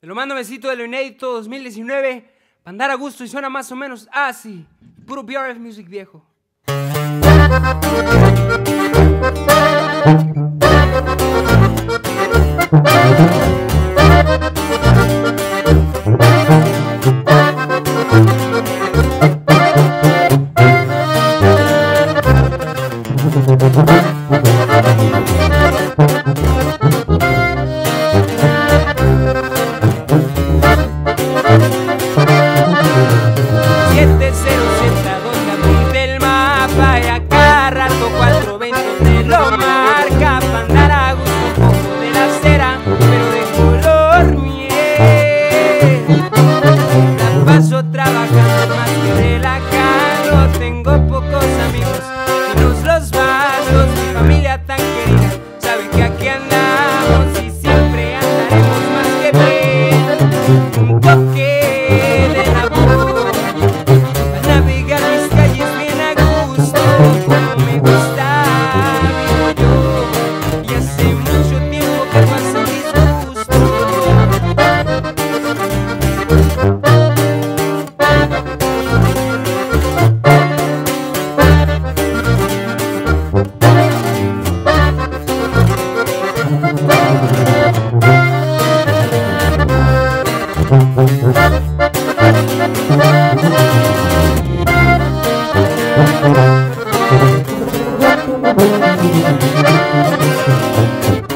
Te lo mando besito de lo inédito 2019. Para andar a gusto y suena más o menos así. Puro BRF Music viejo. Más que relajando, tengo pocos amigos y nos los vasos,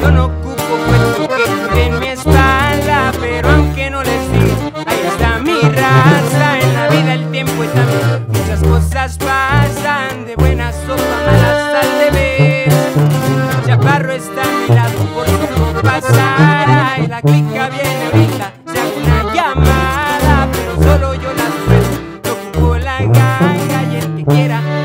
Yo no ocupo puesto que en mi espalda, pero aunque no les diga, ahí está mi raza. En la vida el tiempo es también, muchas cosas pasan, de buena sopa malas tal de vez. Chaparro está a mi lado por su pasada y la clica viene ahorita, se hace una llamada, pero solo yo la suelto. Yo la y el que quiera.